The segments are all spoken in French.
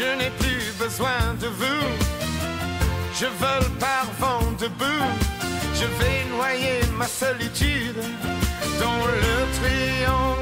Je n'ai plus besoin de vous. Je vole par vent debout. Je vais noyer ma solitude dans le triangle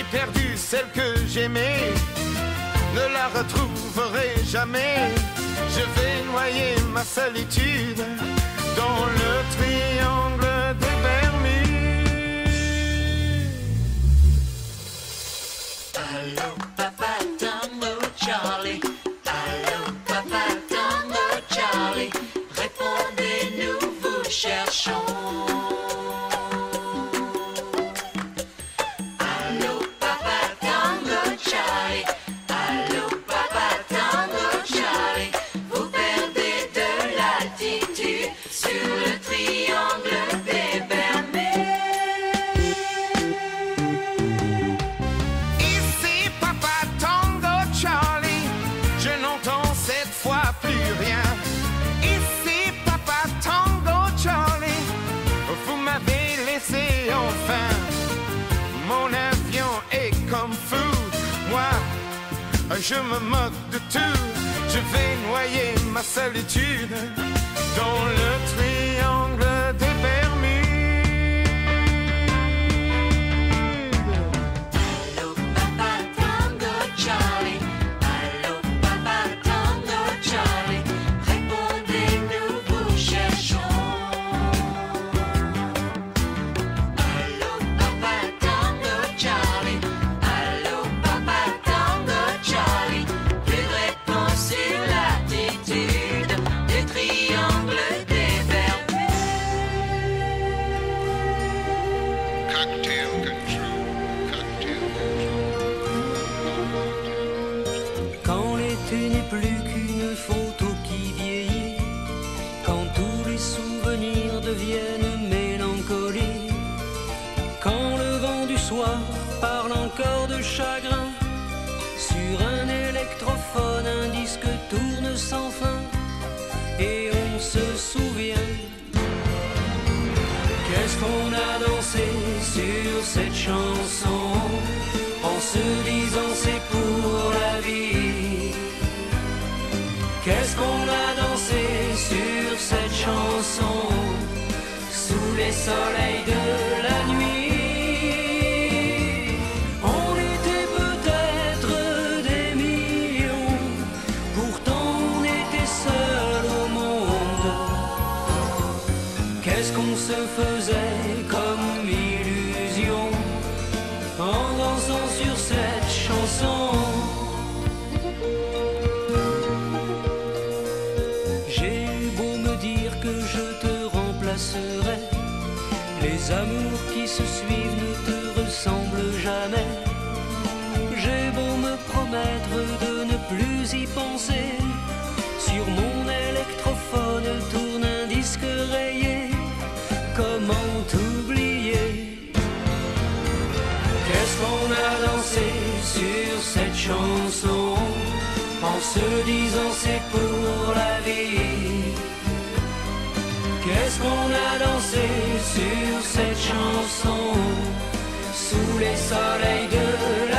J'ai perdu celle que j'aimais, ne la retrouverai jamais. Je vais noyer ma solitude dans le triangle des Bermudes. Allô, papa Tango Charlie. Allô, papa Tango Charlie. Répondez-nous, vous cherchons. Laissé enfin. Mon avion est comme fou, moi je me moque de tout. Je vais noyer ma solitude dans le triangle un disque tourne sans fin, et on se souvient. Qu'est-ce qu'on a dansé sur cette chanson en se disant c'est pour la vie? Qu'est-ce qu'on a dansé sur cette chanson sous les soleils de les amours qui se suivent ne te ressemblent jamais. J'ai beau me promettre de ne plus y penser, sur mon électrophone tourne un disque rayé. Comment t'oublier? Qu'est-ce qu'on a dansé sur cette chanson? En se disant c'est pour la vie Qu'est-ce qu'on a dansé sur cette chanson? Sous les soleils de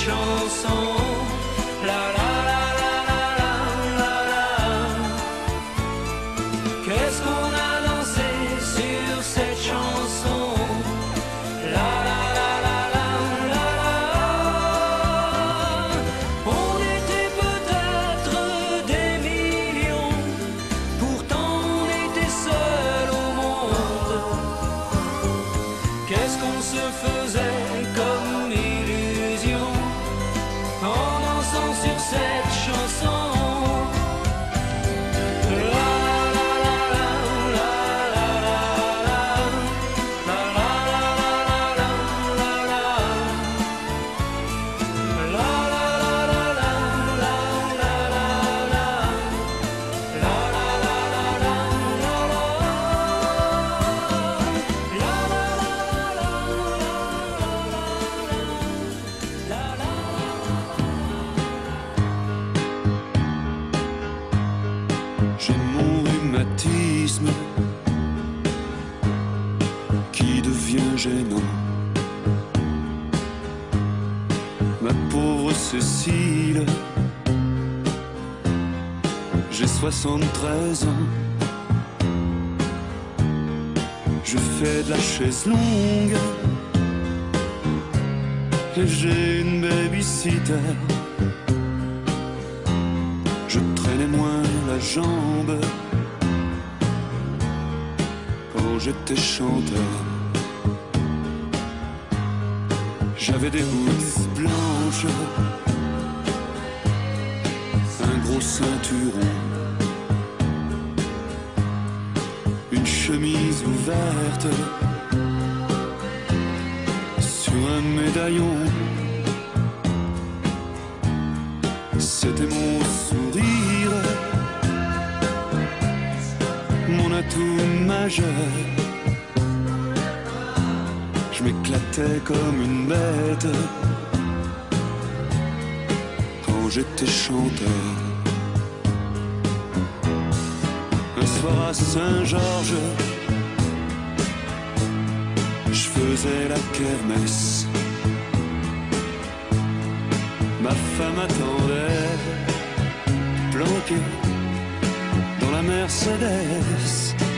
chanson sur cette chanson. Devient gênant. Ma pauvre Cécile, j'ai 73 ans. Je fais de la chaise longue et j'ai une babysitter. Je traînais moins la jambe quand j'étais chanteur. J'avais des bouts blanches, un gros ceinturon, une chemise ouverte sur un médaillon. C'était mon sourire, mon atout majeur. Je m'éclatais comme une bête quand j'étais chanteur. Un soir à Saint-Georges, je faisais la kermesse. Ma femme attendait, planquée dans la Mercedes.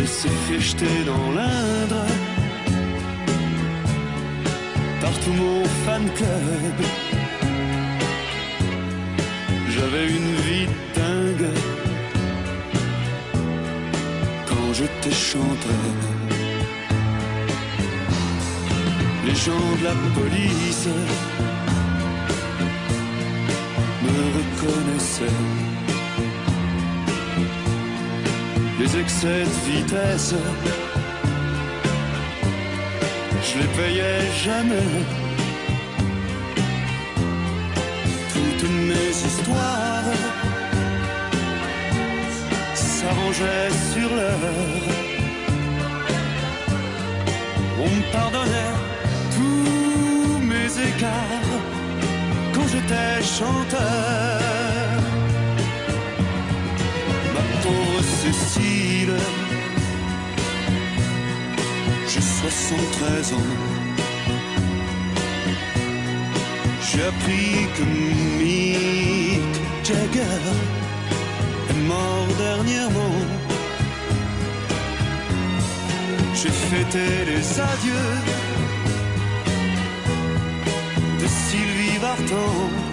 Elle s'est fait jeter dans l'Indre par tout mon fan club. J'avais une vie dingue quand j'étais chanteur. Les gens de la police me reconnaissaient. Excès de vitesse, je les payais jamais. Toutes mes histoires s'arrangeaient sur l'heure. On me pardonnait tous mes écarts quand j'étais chanteur. Cécile, j'ai 73 ans. J'ai appris que Mick Jagger est mort dernièrement. J'ai fêté les adieux de Sylvie Vartan.